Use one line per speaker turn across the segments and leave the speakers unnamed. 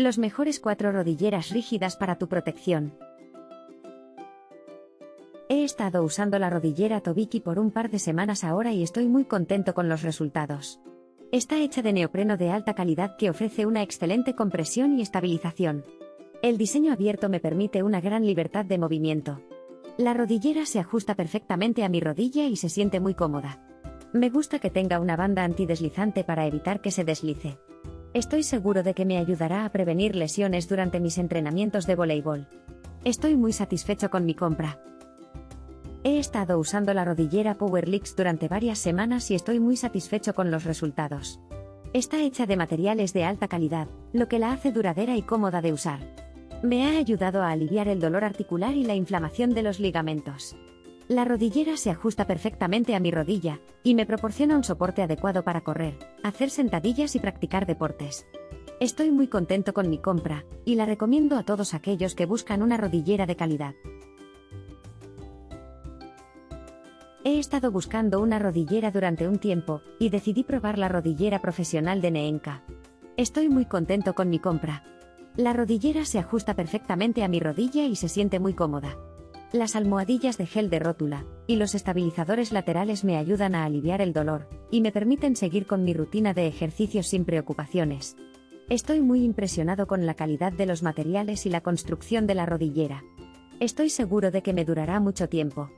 Los mejores cuatro rodilleras rígidas para tu protección. He estado usando la rodillera Tobiki por un par de semanas ahora y estoy muy contento con los resultados. Está hecha de neopreno de alta calidad que ofrece una excelente compresión y estabilización. El diseño abierto me permite una gran libertad de movimiento. La rodillera se ajusta perfectamente a mi rodilla y se siente muy cómoda. Me gusta que tenga una banda antideslizante para evitar que se deslice. Estoy seguro de que me ayudará a prevenir lesiones durante mis entrenamientos de voleibol. Estoy muy satisfecho con mi compra. He estado usando la rodillera PowerLix durante varias semanas y estoy muy satisfecho con los resultados. Está hecha de materiales de alta calidad, lo que la hace duradera y cómoda de usar. Me ha ayudado a aliviar el dolor articular y la inflamación de los ligamentos. La rodillera se ajusta perfectamente a mi rodilla, y me proporciona un soporte adecuado para correr, hacer sentadillas y practicar deportes. Estoy muy contento con mi compra, y la recomiendo a todos aquellos que buscan una rodillera de calidad. He estado buscando una rodillera durante un tiempo, y decidí probar la rodillera profesional de Neenka. Estoy muy contento con mi compra. La rodillera se ajusta perfectamente a mi rodilla y se siente muy cómoda. Las almohadillas de gel de rótula y los estabilizadores laterales me ayudan a aliviar el dolor y me permiten seguir con mi rutina de ejercicios sin preocupaciones. Estoy muy impresionado con la calidad de los materiales y la construcción de la rodillera. Estoy seguro de que me durará mucho tiempo.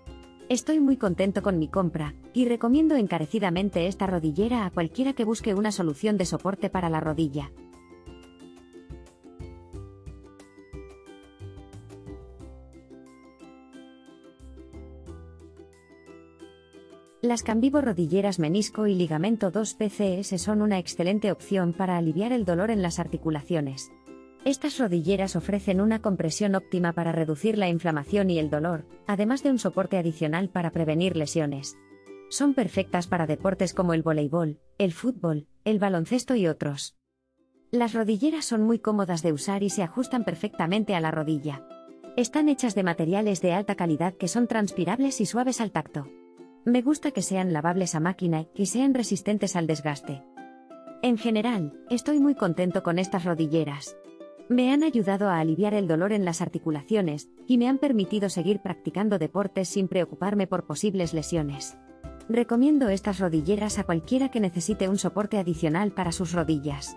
Estoy muy contento con mi compra, y recomiendo encarecidamente esta rodillera a cualquiera que busque una solución de soporte para la rodilla. Las Cambivo rodilleras menisco y ligamento 2 PCS son una excelente opción para aliviar el dolor en las articulaciones. Estas rodilleras ofrecen una compresión óptima para reducir la inflamación y el dolor, además de un soporte adicional para prevenir lesiones. Son perfectas para deportes como el voleibol, el fútbol, el baloncesto y otros. Las rodilleras son muy cómodas de usar y se ajustan perfectamente a la rodilla. Están hechas de materiales de alta calidad que son transpirables y suaves al tacto. Me gusta que sean lavables a máquina y sean resistentes al desgaste. En general, estoy muy contento con estas rodilleras. Me han ayudado a aliviar el dolor en las articulaciones, y me han permitido seguir practicando deportes sin preocuparme por posibles lesiones. Recomiendo estas rodilleras a cualquiera que necesite un soporte adicional para sus rodillas.